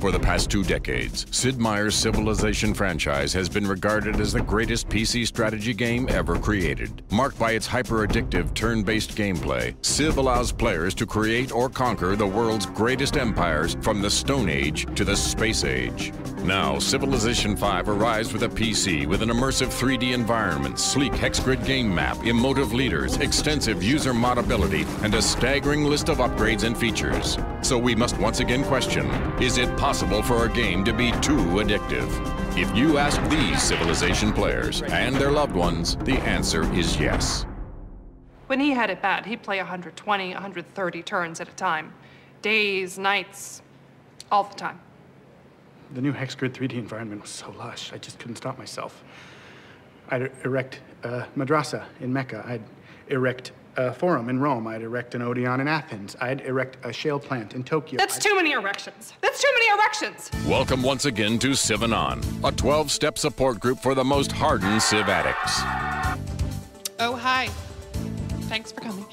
For the past two decades, Sid Meier's Civilization franchise has been regarded as the greatest PC strategy game ever created. Marked by its hyper-addictive turn-based gameplay, Civ allows players to create or conquer the world's greatest empires from the Stone Age to the Space Age. Now, Civilization 5 arrives with a PC with an immersive 3D environment, sleek hex grid game map, emotive leaders, extensive user modability, and a staggering list of upgrades and features. So we must once again question, is it possible for a game to be too addictive? If you ask these Civilization players and their loved ones, the answer is yes. When he had it bad, he'd play 120, 130 turns at a time. Days, nights, all the time. The new hex grid 3D environment was so lush, I just couldn't stop myself. I'd erect a madrasa in Mecca. I'd erect a forum in Rome. I'd erect an Odeon in Athens. I'd erect a shale plant in Tokyo. That's I'd... too many erections. That's too many erections. Welcome once again to Civ Anon, a 12-step support group for the most hardened Civ addicts. Oh, hi. Thanks for coming.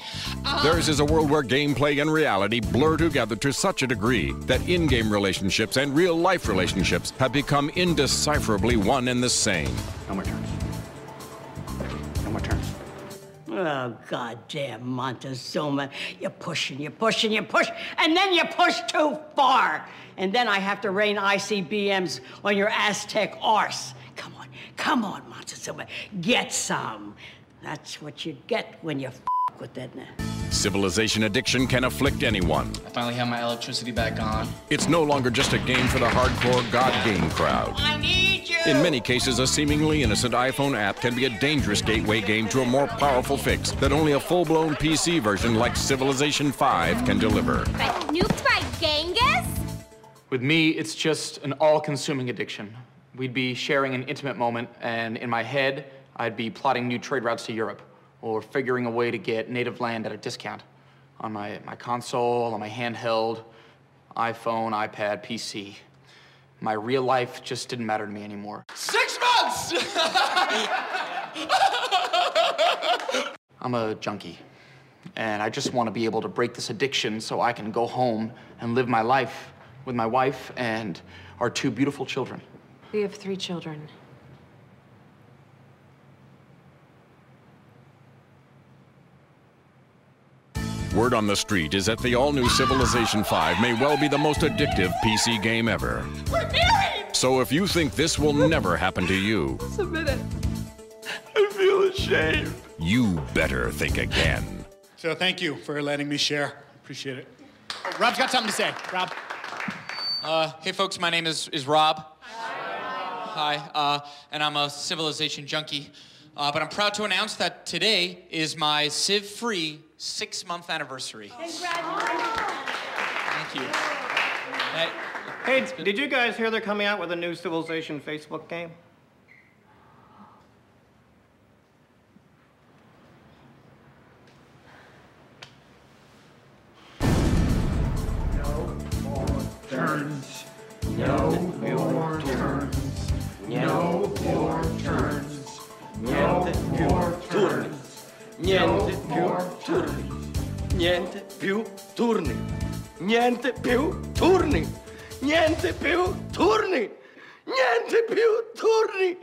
Um, Theirs is a world where gameplay and reality blur together to such a degree that in-game relationships and real-life relationships have become indecipherably one and the same. No more Oh, goddamn Montezuma. You push and you push and you push, and then you push too far. And then I have to rain ICBMs on your Aztec arse. Come on, come on, Montezuma. Get some. That's what you get when you f with Edna. Civilization addiction can afflict anyone. I finally have my electricity back on. It's no longer just a game for the hardcore God game crowd. I need you! In many cases, a seemingly innocent iPhone app can be a dangerous gateway game to a more powerful fix that only a full-blown PC version like Civilization 5 can deliver. But nuked by Genghis? With me, it's just an all-consuming addiction. We'd be sharing an intimate moment, and in my head, I'd be plotting new trade routes to Europe or figuring a way to get native land at a discount on my, my console, on my handheld, iPhone, iPad, PC. My real life just didn't matter to me anymore. Six months! I'm a junkie, and I just want to be able to break this addiction so I can go home and live my life with my wife and our two beautiful children. We have three children. Word on the street is that the all-new Civilization 5 may well be the most addictive PC game ever. We're married! So if you think this will never happen to you... Submit it. I feel ashamed. You better think again. So thank you for letting me share. Appreciate it. Oh, Rob's got something to say. Rob. Uh, hey, folks, my name is, is Rob. Hi. Hi, uh, and I'm a Civilization junkie. Uh, but I'm proud to announce that today is my Civ-free six-month anniversary. Congratulations. Thank you. Hey, Hey, did you guys hear they're coming out with a new Civilization Facebook game? No more turns. No Niente più turni. Niente più turni. Niente più turni. Niente più turni. Niente più turni.